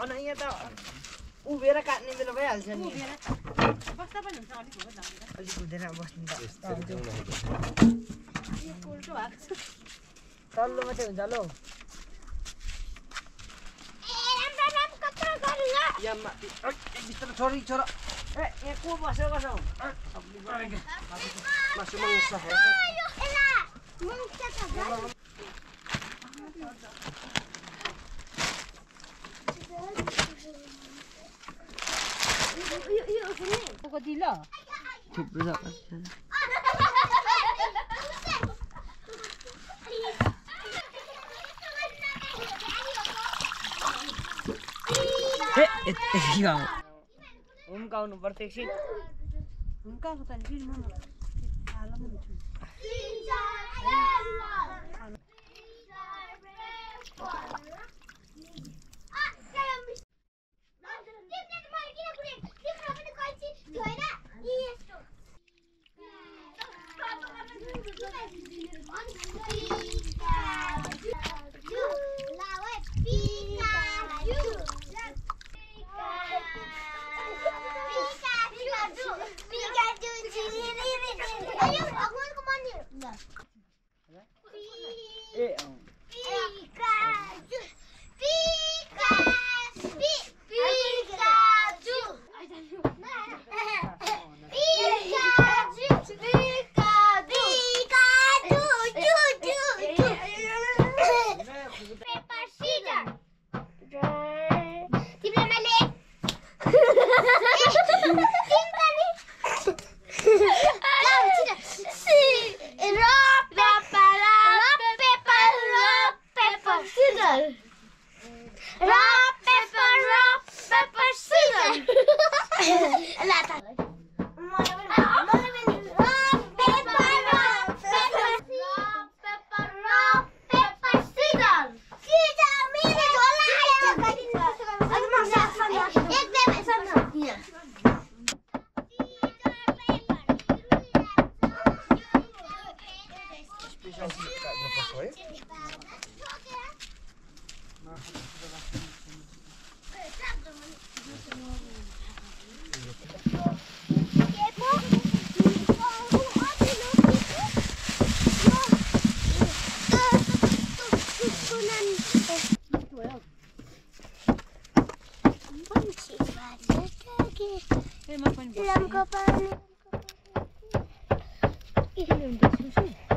होइन यहाँ त उभिएर काट्ने बेला भइहाल्छ नि तल्लो मात्रै हुन्छ ल छोरी छोरो ए यहाँ को छ कसो मासु कति ल थुप्रो छ हुम्काउनु पर्छ एकछिन। हुम्काएको त ए 你的出现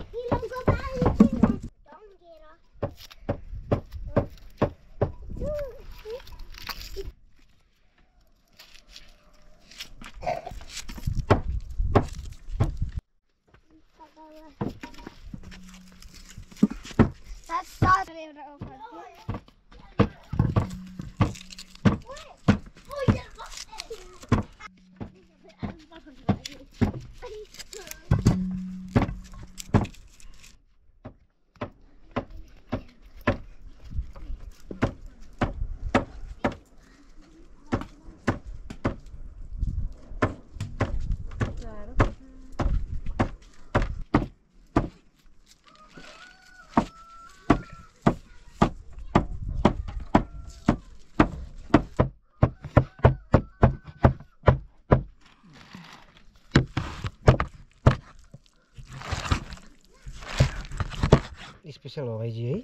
स्पेसल हो भाइजी है?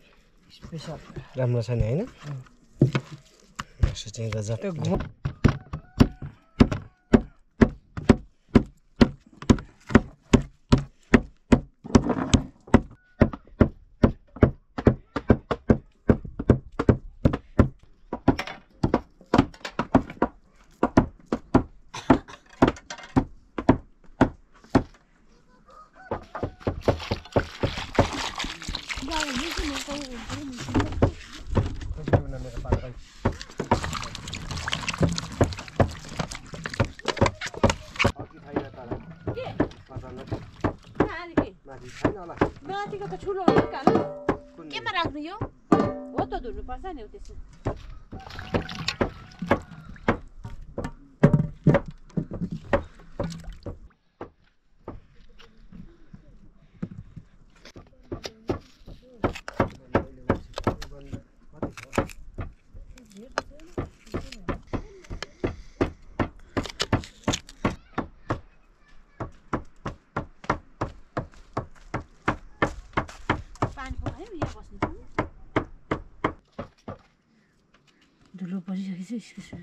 स्पेसल। राम्रो छ नि होइन? 晚上有点事。परिसकेछ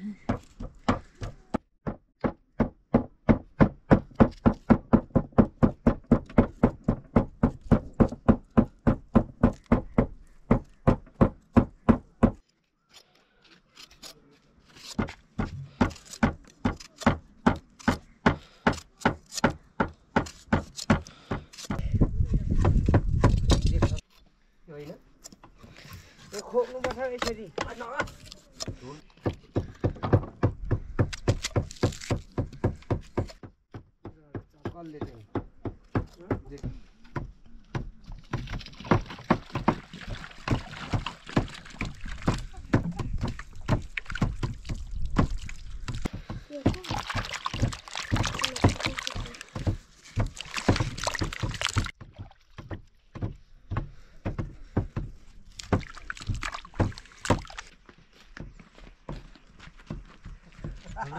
इस्कुस यो होइन यो खोक्नुपर्छ यसरी कसले चाहिँ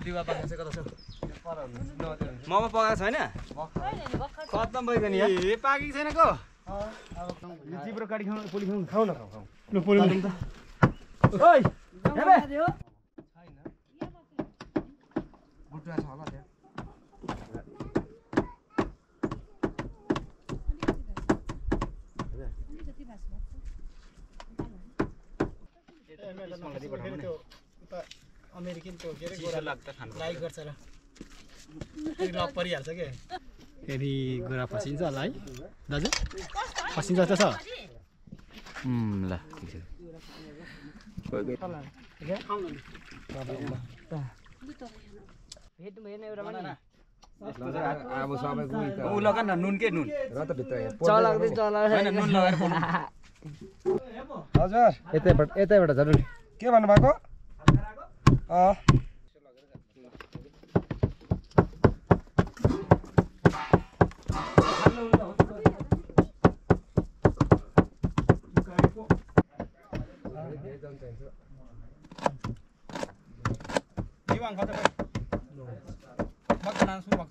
दिवा पाकेको चाहिँ कता छ पर नदिनु मोमो पकाएको छैन? खत्तम भइगयो नि ए पाकेको छैन को? यो चिप्रो काटी खाउँ पोली खाउँ खाऊ न पोली खाउँ त। ओइ हेबे। बुटुवा छ होला त्यहाँ। अमेरिकन त्यो के अरे चिसो लाग्छ खानु। लाइक गर्छ र। परिहाल्छ के? फेरि गोरा फसिन्छ होला है। दाजु फसिन्छ जस्तो छ। ल ठिक छ। अब सबैको ऊ लगा न नुन के नुन? र त भित्र यहाँ चलाउँदै। होइन नुन लगाएर पोल्नु। हजुर। यतैबाट यतैबाट झन् के भन्नुभएको? अँ। सुन भक्त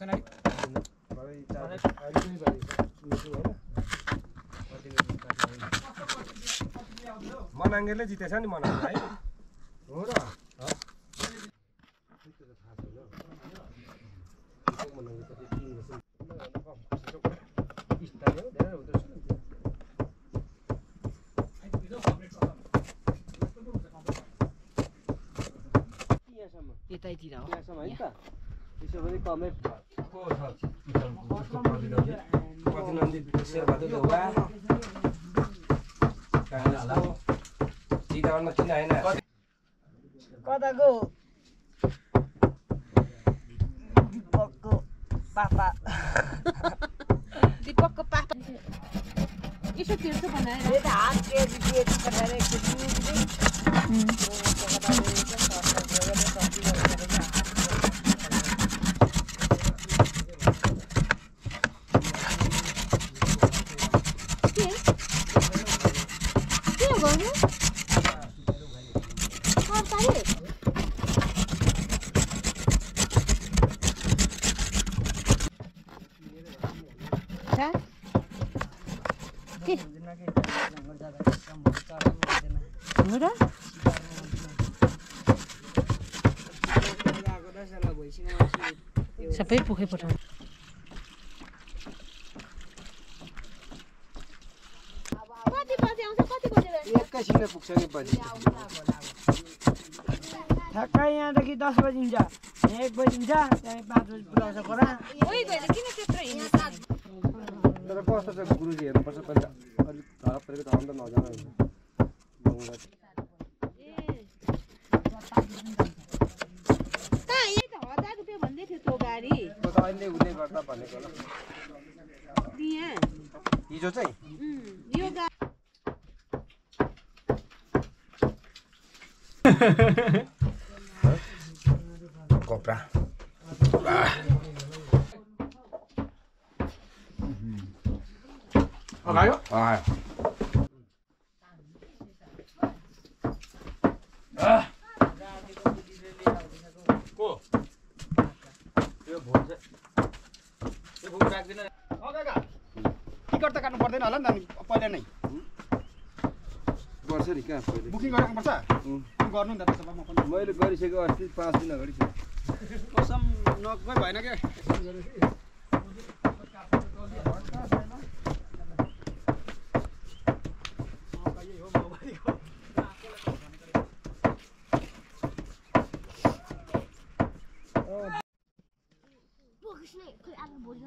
नाम मनाङ्गेले जितेछ नि है हो यतैतिर हो। त्यसो भने कमै कताको हो र सबै पुखै पठाउनु बजी बजी? एकैछिनमा पुग्छ नि ठ्याक्कै यहाँदेखि दस बजिन्छ यहाँ एक बजिन्छ त्यहाँदेखि पाँच बजी पुऱ्याउँछ तर कस्तो छ गुरुजी हेर्नुपर्छ पहिला अलिक धरप परेको त हामी त नजानु हुन्छ कहाँ यही त हजार रुपियाँ भन्दै थियो त्यो गाडी त्यो त अहिले उसले गर्दा भनेको ल यहाँ हिजो चाहिँ उम्, गाडी कपडा अगायो आयो को यो यो राख्दिन टिकट त काट्नु पर्दैन होला नि त अनि पहिला नै गर्नुपर्छ नि कहाँ पहिले बुकिङ गर्नुपर्छ उम्. गर्नु नि त त्यसो भए म पनि मैले गरिसकेको अस्ति पाँच दिन अगाडि छ कसम नगए भएन क्या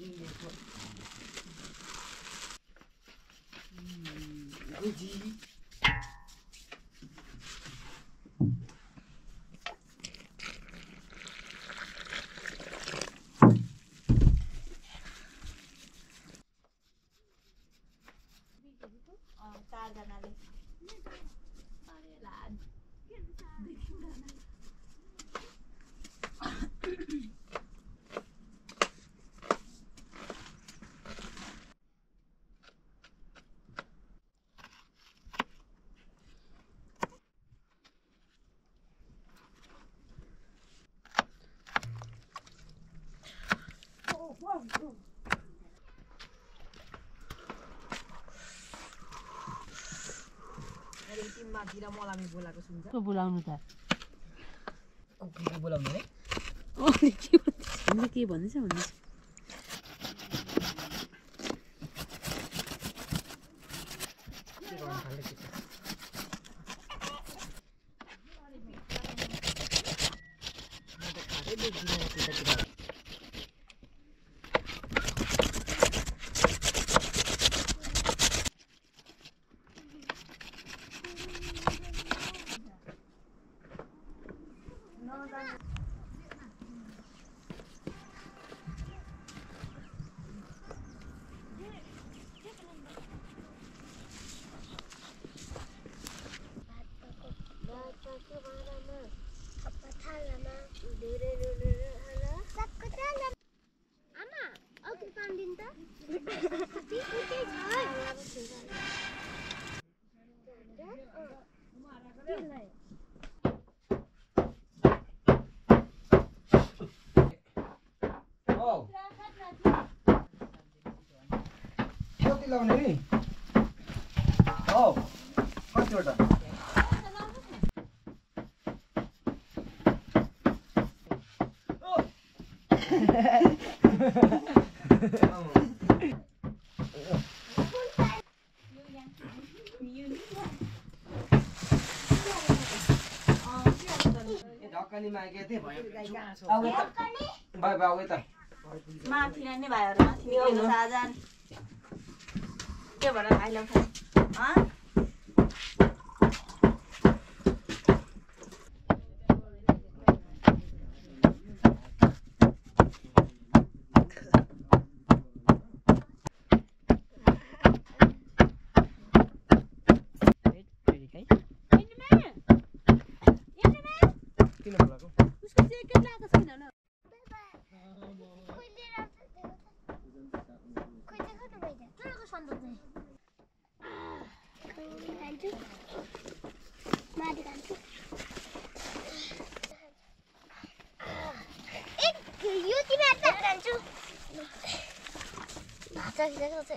嗯，好。嗯，养鸡。दुईजना टिममातिर मलामी बोलाएको सुन्छ। को बोलाउनु त? बोलाउनु है? के भन्दैछ? भन्दैछ भन्दैछ आमा अघि पानी त कति लाउने नि हौ कतिवटा ढक्कनीमा आइके थिएँ भयो भाइ भाइ यता। माथि नै भाइहरू माथि के भएर भाइलाई राखिराख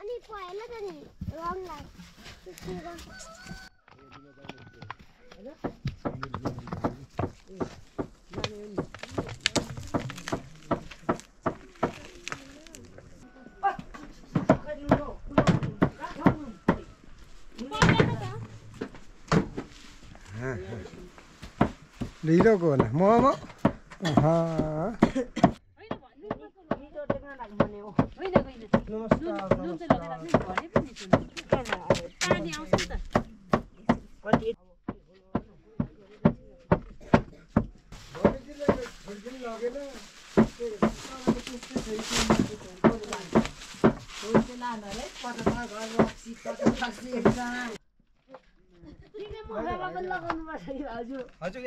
अनि पहिला त नि रङलाई Lilo con las momo. Ajá.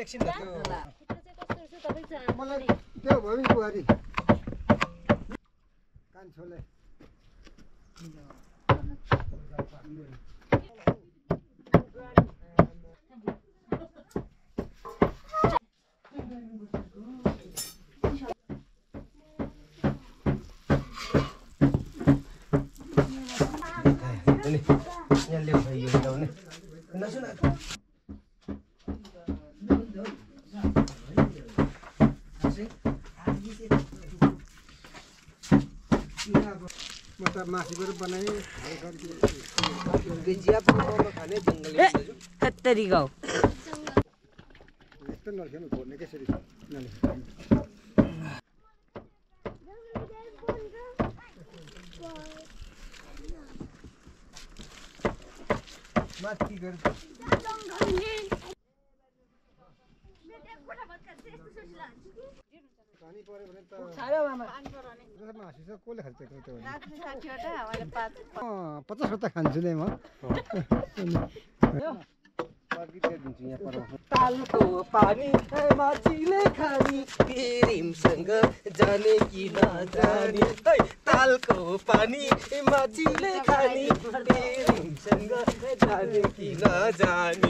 एकछिन ल त्यो मलाई त्यो भयो नि बुहारी। ल्याउ भाइ यो ल्याउने। नसुन म त मासुको बनाएँ। कत्तरी गाउँ। यस्तो कसरी माथि पानी पऱ्यो भने त कसले खान्छ नि म। तालको पानी माछीले खानी प्रेमसँग जाने कि नजाने। है तालको पानी माछीले खानी प्रेमसँग जाने कि नजाने।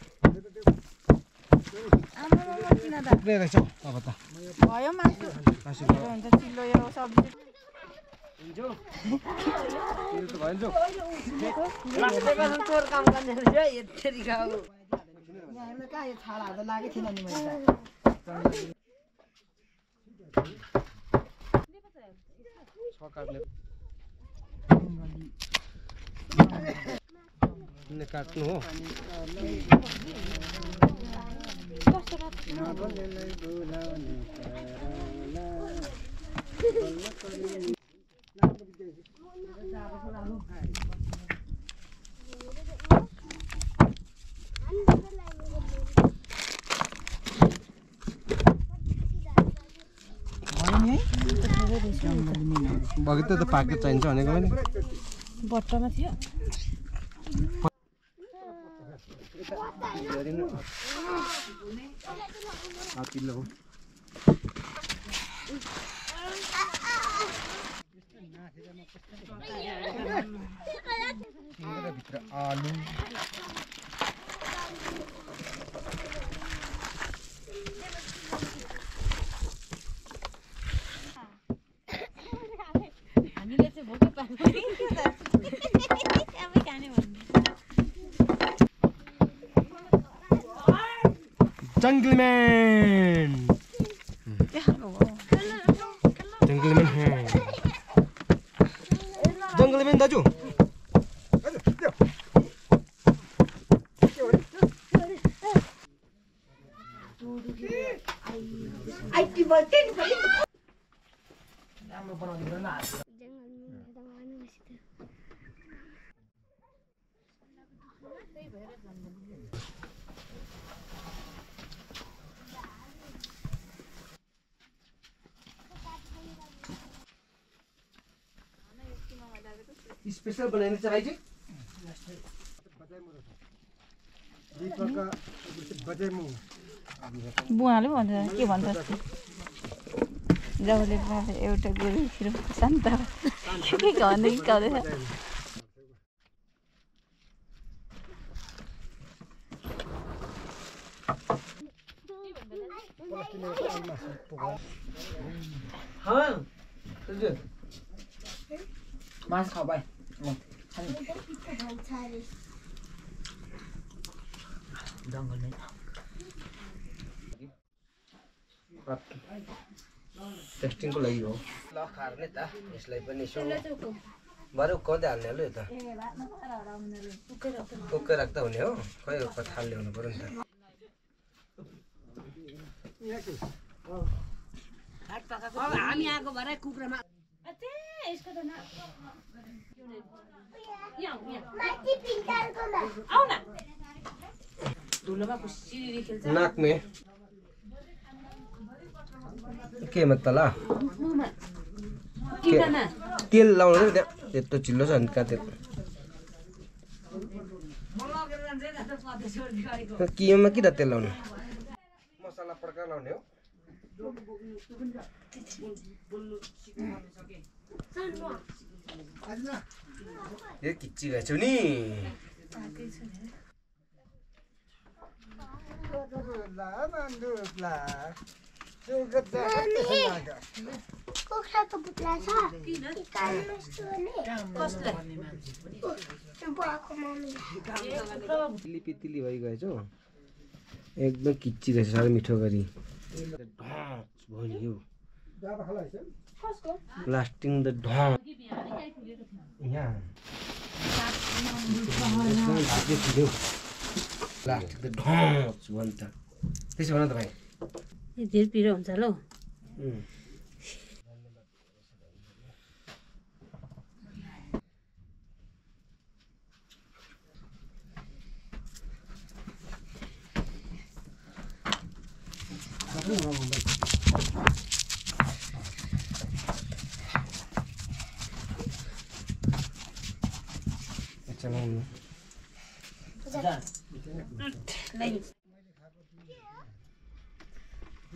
पुग्ने रहेछ हौ। अब त। भयो मासु। हुन्छ चिल्लो यो सब्जी। लागेको थिएन नि मैले काट्नु हो। बगैँचा त पाकेको चाहिन्छ भनेको पनि बट्टामा थियो भित्र आलु हामीले चाहिँ भोकै पार्नु जङ्गलम्यान जङ्गलम्यान जङ्गलम्यान दाजु बुवाले भन्छ के भन्छ बाबा एउटा गोरु खिरो शान्त के भन्दै हिर्काउँदैछ मास खाऊ भाइ जङ्गलमै टेस्टिङको लागि हो ल खार्ने त यसलाई पनि यसो बरु कहिले हाल्ने होला यो त कुकर राख्दा हुने हो खै थाल ल्याउनु पऱ्यो नि त हामी आएको भएर कुखुरामा न न न नाक में के मतलब ला मुखमा किनामा तेल लाउनु नि त्यहाँ त्यत्रो चिल्लो छ अनि कहाँ तेल किमा किन तेल लाउनु मसला पड्का लाउने हो यो खिच्ची गएछौ नि कुखुराको पुत्ला छ भइगएछ एकदम किच्ची रहेछ साह्रो मिठो गरी भयो नि यो जाबा खाला है लास्टिङ द ढाँच यहाँ द ढाँच भयो नि त त्यसो भन त भाइ धेरै पिरो हुन्छ ल उम्। चलाउनु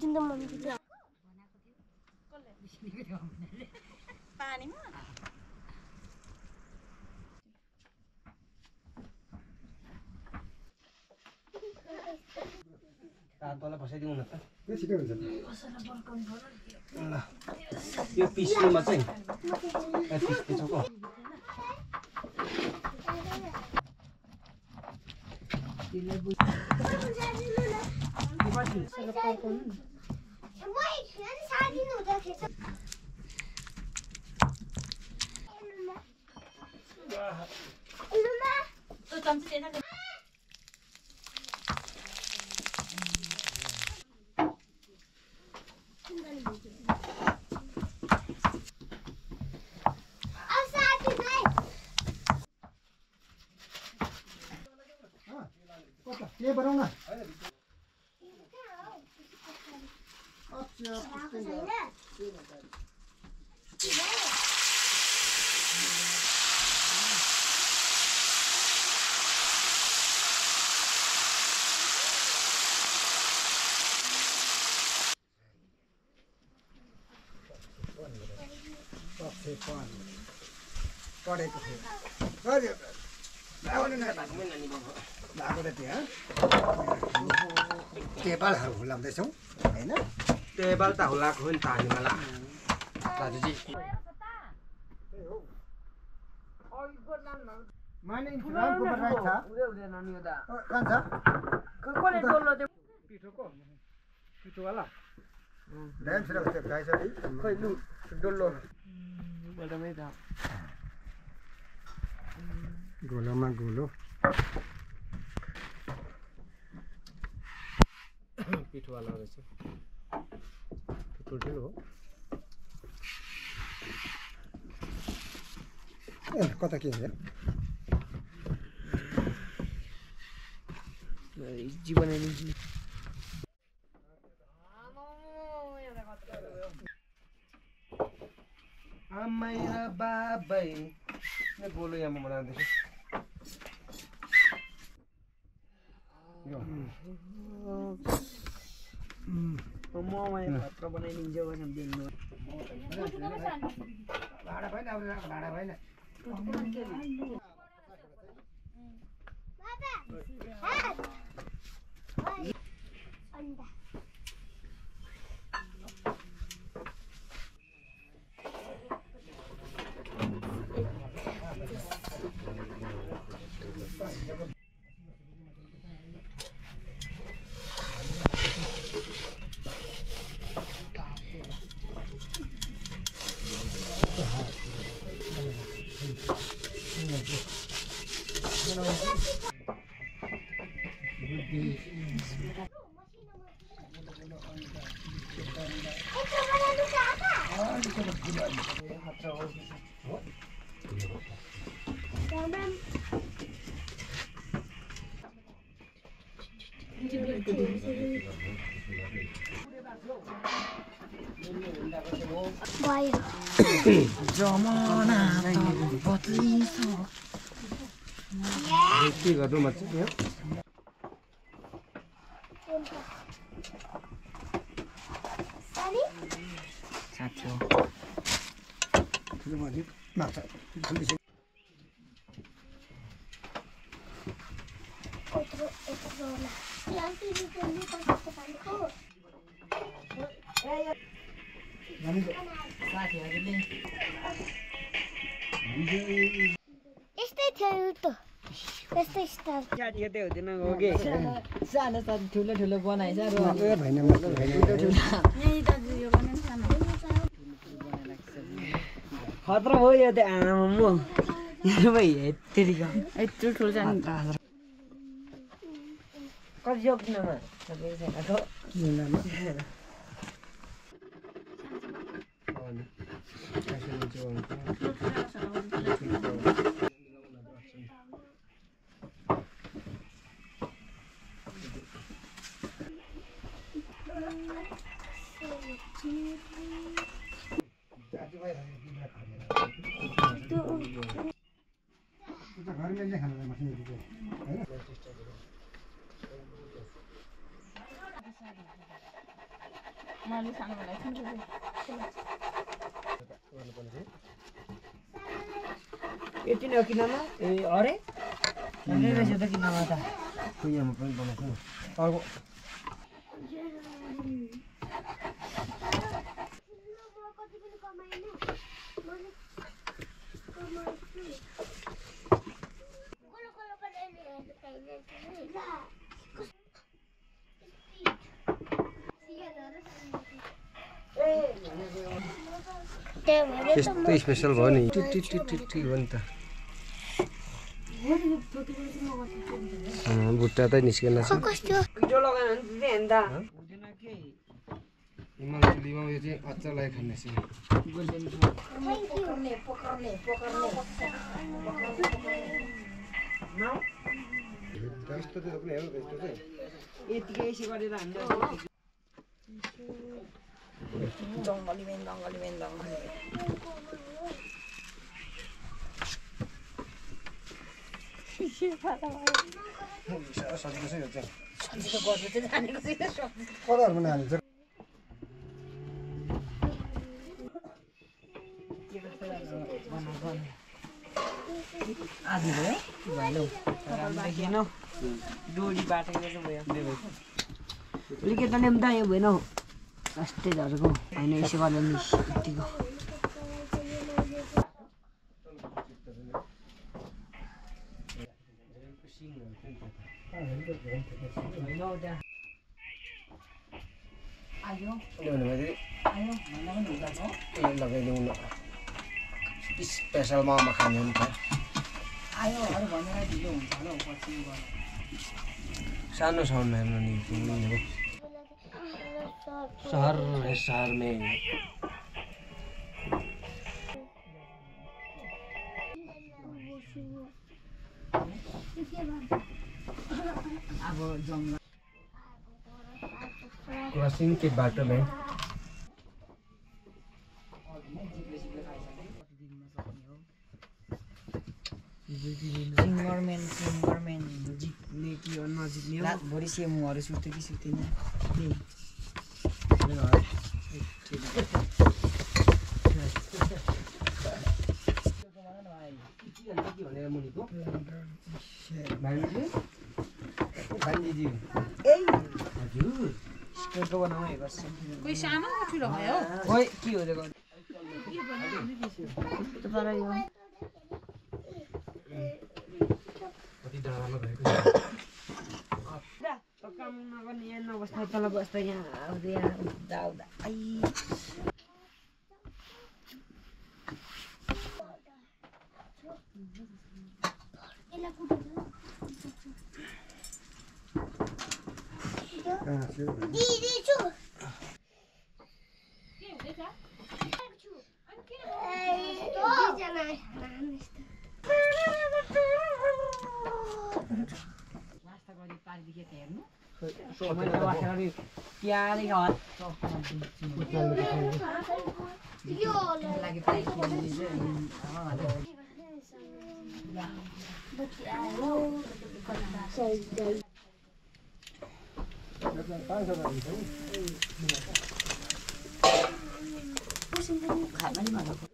जिन्दो मम्मी दिदी तल बसाइदिउँ न छिटो हुन्छ। ल यो पिस्नुमा चाहिँ ए, पिस पिछोको मै झन् सादिनु हुँदाखेरि चाहिँ लुमा अब साथी नै कता के बनाउन पढेको थियो। भएको त त्यहाँ टेबलहरू हुलाउँदैछौँ होइन? टेबल त हुलाको हो नि त हामीलाई। दाजुजी। पिठोको? पिठोवाला? ड्याम छिरा त्यो गाई छ खै लु डल्लो। बाटोमै त गोलोमा गोलो पिठोवाला रहेछ ठुल्ठुलो हो ए कता के हो हिज्जी बनाइदिन्छु नि आमै र बाबै नै बोलो यहाँ म बनाउँदैछु ममाया खत्र बनाइदिन्छ भने बेल्नु भाडा भएन अब भाडा भएन अन्डा भयो के गर्नु मजा यहाँ सानी ठुलो भने माछा ठुलो यत्रो त्यो हुँदैन हो कि सानो सानो ठुलो ठुलो भएन खतरा भयो यो त आम्मो हेत्तेरिका यत्रो ठुलो कति त घरमै नै खानु माछा होइन मैले सानो बनाएको छु नि यति नै हो किनमा ए अरे किनमा त अर्को कति पनि कमाएन मैले कमाउँछु कोलो कोलो त्यस्तो स्पेसल भयो नि भयो त अँ, भुट्टा त निस्केन छ यो चाहिँ खाने यतिकै गरेर जङ्गली मेन जङ्गली मेन जङ्गली मेन पनि भयो डोरी बाटेको भयो अलिकति त ल्याउँदा यो भएन हौ अस्ति झरेको होइन यसो छ ए लगाइदिउँ न स्पेसल मोमो खाने हुन्छ सानो साउन्डमा हेर्नु नि तिमीले सहर है सहर में। क्रसिङ के बाटो भाइ सिङ्गरम्यान सिङ्गरम्यान जित्ने कि हो। नजित्ने हो भोलि सेमुहरू सुत्यो कि सुत्दैन भनेर कोही सानो ठुलो भयो के हो कति डाँडामा भएको काम नगर्ने यहाँ नबस्दा तल बस्दा यहाँ आउँदै यहाँ आउँदा प्यारे घर त्यो खन्जीलाई खान्छ न पल्लोमा राख त मोबाइल अँ राख न अकासतिर खेलेको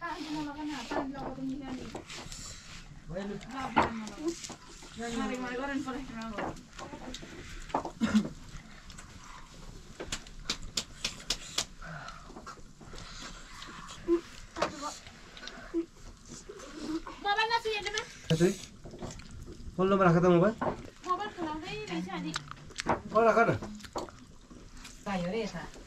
कता खेल्नु गाईकोसँग त्यो आकाश जस्तो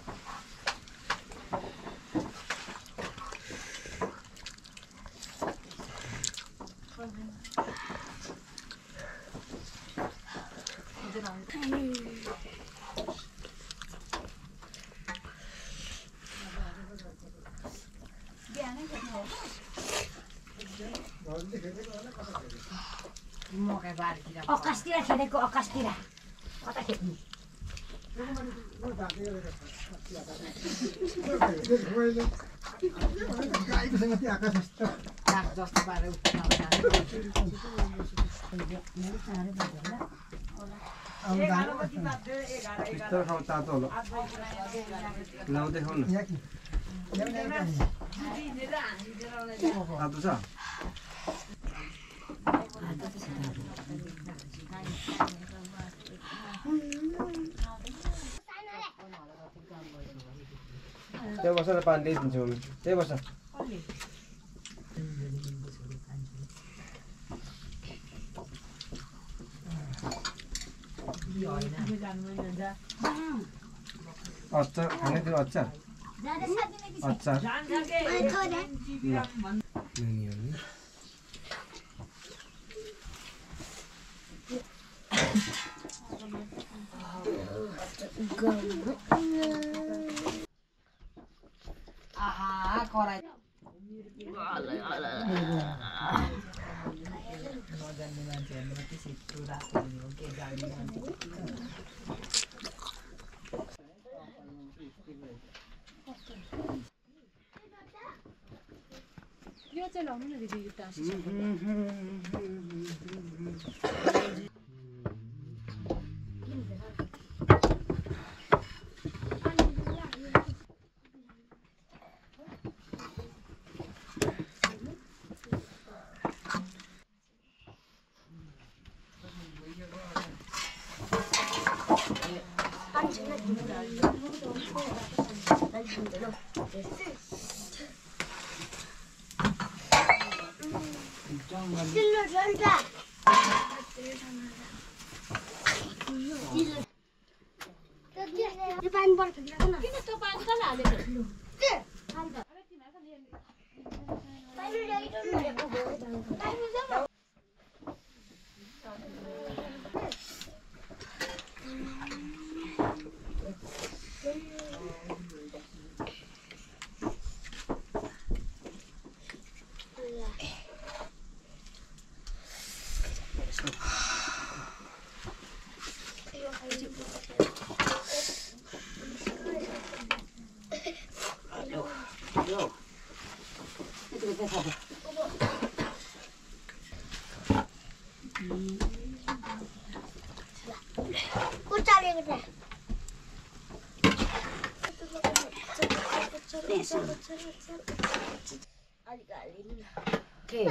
जस्तो पारेर भित्र खाऊ तातो होला लाउँदै छ त्यहाँ बसेर पानी ल्याइदिन्छु मम्मी त्यही बस अचार खाने त्यो अचार अचार ल नानीहरू आहा कराई यो चाहिँ लाउनु न दिदी जुत्ता Thank you. Dillo झन्डा त्यो पानी पर्छ किन 그렇지. 오케이.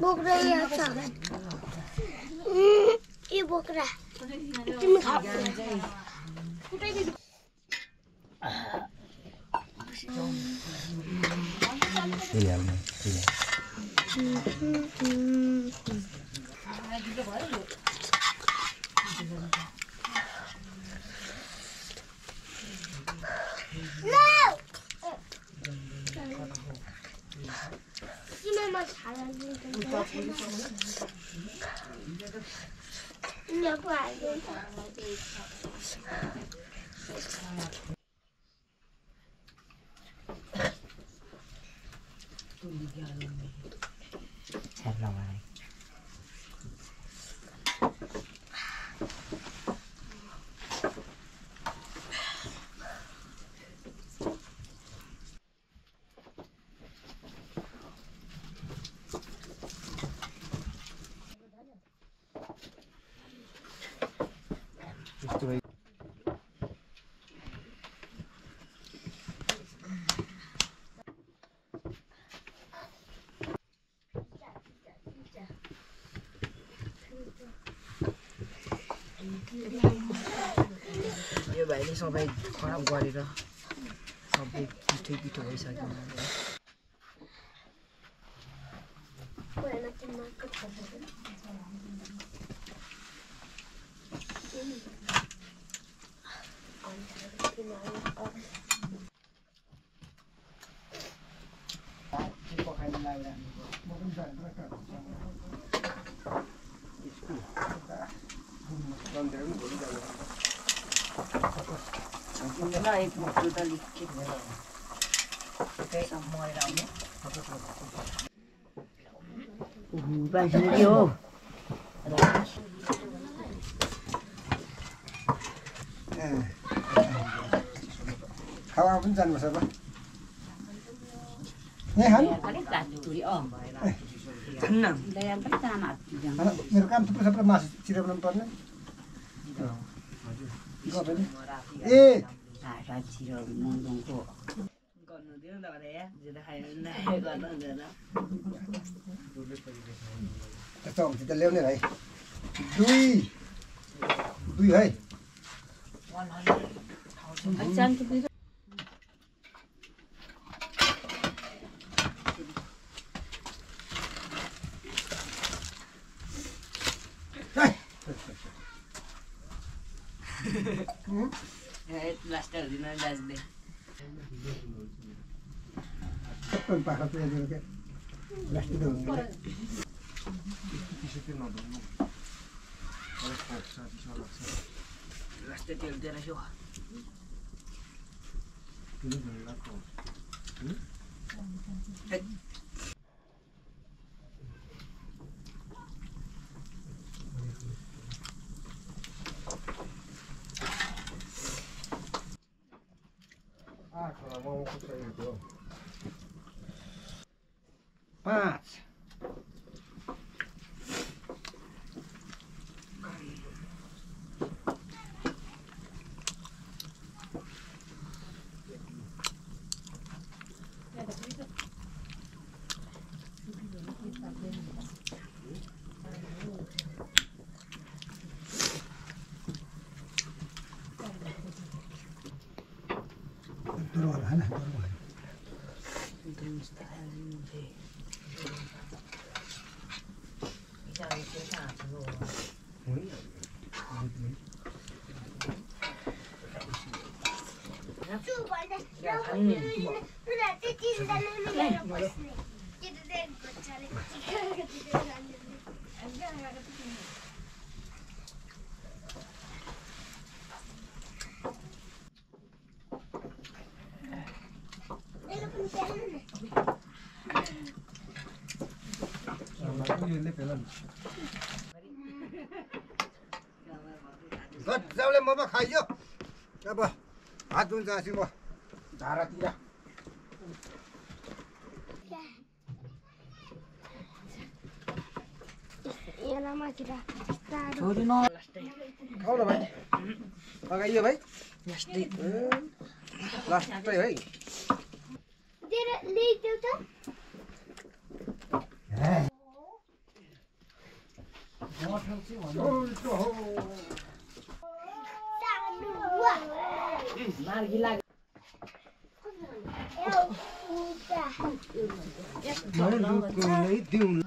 बोक्रा यहाँ छ उम्, ए बोक्रा तिमी खा No! तिमीमा छाला यहाँ हालिदिन्छ यो भाइले सबै खराब गरेर सबै पिठो पिठो भइसक्यो। एक पनि जानुपर्छ होइन, मेरो काम थुप्रो थुप्रो मासु चिरा बनाउनु पर्ने होइन? ए गर्नु हुँदैन त्यस्तो हुन्छ त ल्याउने भाइ दुई दुई है लास्टर दिन दाजुले सबै पाखा पुऱ्याइदिनु के प्लास्टिक त हुँदैन लास्टर तेल दिएर सो पाँच दुर्वाला है ना दुर्वाला मजाले मोमो खाइयो अब हात एकछिन म धारातिर छोरी न भाइ लगाइयो भाइ लास्टै है मार्गी लाग्यो दिउँ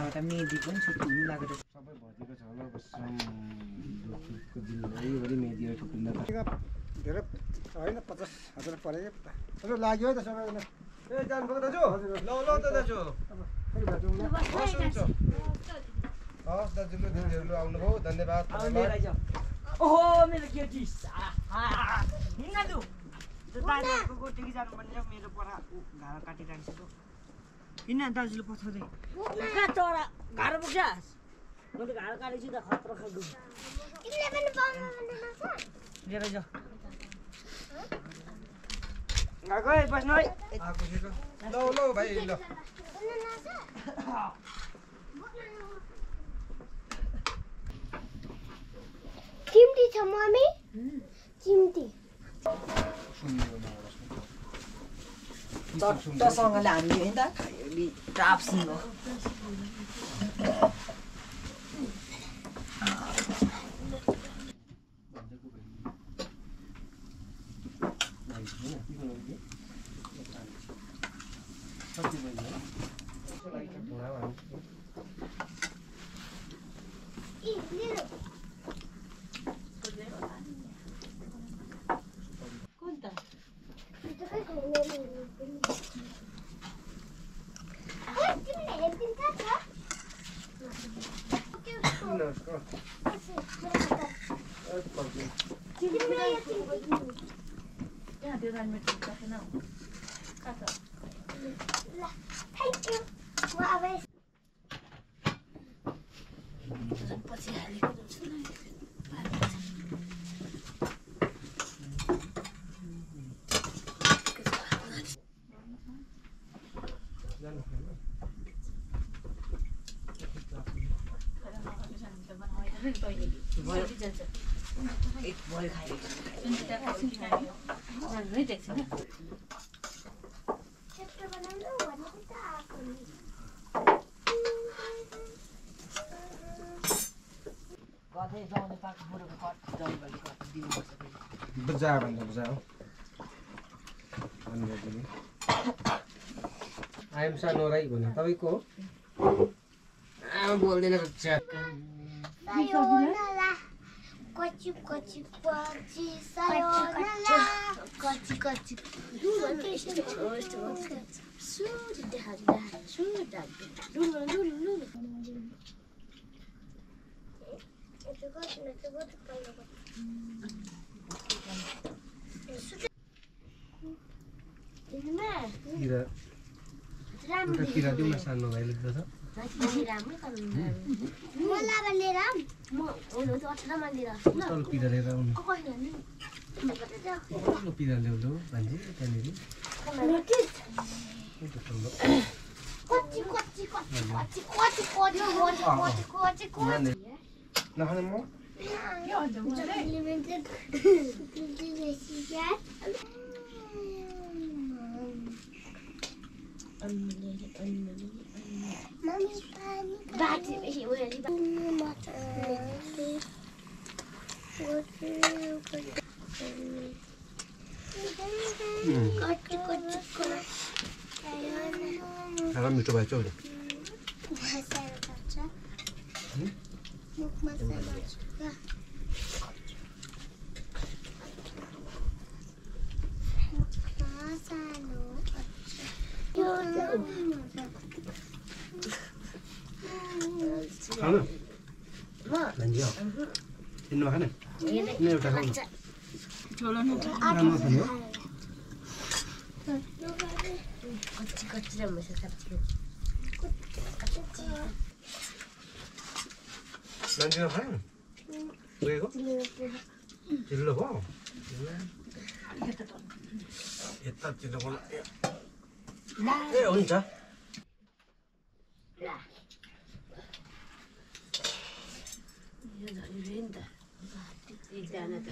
एउटा मेहदी पनि छुट्टी हुनु लागेको रहेछ सबै भजिएको छ होला बस्छौँ दिनभरि मेहदीहरू ठुक्रिँदा त धेरै होइन पचास हजार पऱ्यो हजुर लाग्यो है त सबैजना ए जानुभएको दाजु ल ल त दाजु हस् दाजुले दिदीहरू आउनुभयो धन्यवाद ओहो मेरो केटी हिँड्न दाजुहरूको गोटेकी जानुपर्ने मेरो परा घाँडा काटिरहेको छ हिँड्न दाजुले पठाउँदै कहाँ चरा घाँडा पुग्छस् मैले घाँडा काटेको छु त खतरा खालको लिएर जाऊ गएको है बस्नु है। आएको थिएछ ल ल भाइ ल। चिम्टी छ मम्मी। चिम्टी। चट्टसँगले हामीले नि त। हो इ मेरो Thank you. म अब चेप्टर बनाउनु भनेको त आएको नि कतै जाउने पाएको बुढोको कट जङ्गली कट दिनुपर्छ फेरि। बुझायो भने त बुझायो धन्यवाद आइएम सानो राई भने तपाईँको। हो बोल्दैन. Kochi kochi kochi sayonara. Kochi kochi. किरा एउटा किरा दिउँ न सानो भाइले दिँदछ तल पिरा लिएर आउनु तल्लो पिरा ल्याउनु भान्जी त्यहाँनिर नखाने म मिठो भएछ हौ खानु भान्जी हो तिम्रो खाने तिमी एउटा खाऊ न राम्रो खाने हो मान्छेको खायो पुगेको चिल्लो भयो यतातिर बोल ए हुन्छ एकजना त